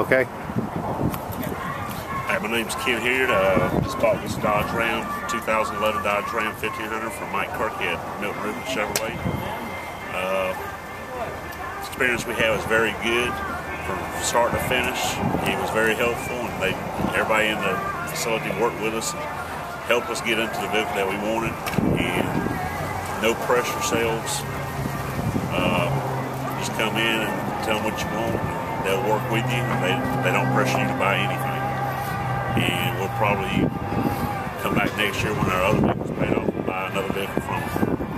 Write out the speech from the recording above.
Okay. Hi, my name's Ken Hilliard. Uh, just bought this Dodge Ram, 2011 Dodge Ram 1500 from Mike Kirky at Milton Ruben Chevrolet. Uh, experience we had was very good from start to finish. He was very helpful, and they, everybody in the facility worked with us and helped us get into the vehicle that we wanted. And no pressure sales. Uh, just come in and tell them what you want. They'll work with you. They, they don't pressure you to buy anything and we'll probably come back next year when our other vehicles paid off and buy another vehicle from them.